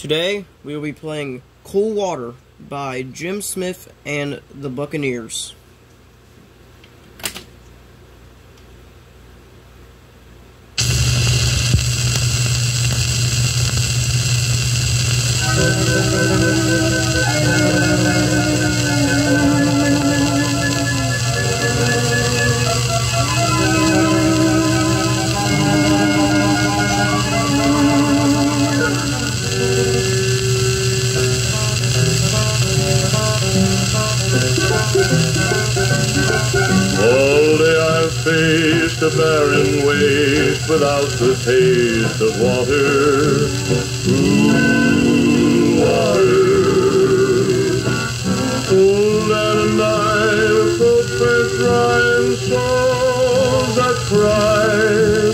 Today, we will be playing Cool Water by Jim Smith and the Buccaneers. I've faced a barren waste without the taste of water. Ooh, water. Cold and a night so dry and souls that cry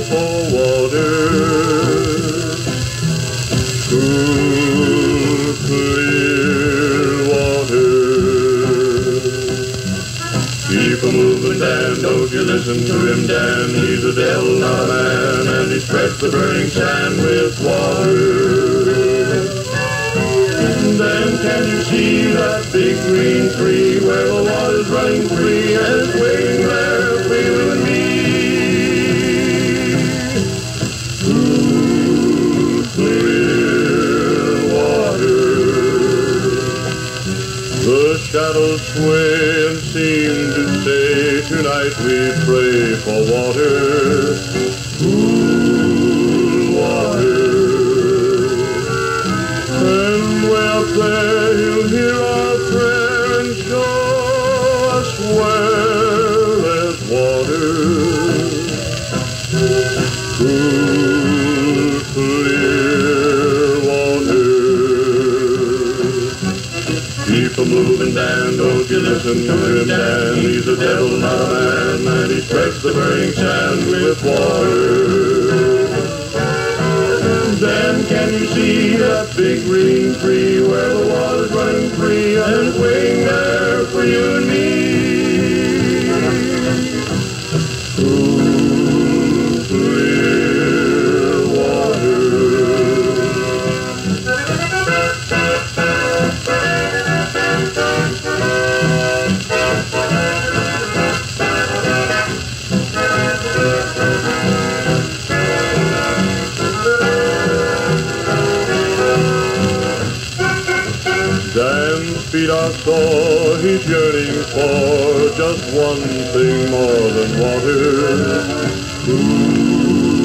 Dan, don't oh, you listen to him, Dan. He's a devil, not a man, and he spreads the burning sand with water. Then can you see that big green tree where the water's running free The shadows sway and seem to say, Tonight we pray for water, A moving, Dan, don't you listen to him, Dan. Oh, He's a devil, not a man, and he spreads the burning sand with water. Dan, can you see that big green tree where the water's feet are sore, he's yearning for just one thing more than water. Cool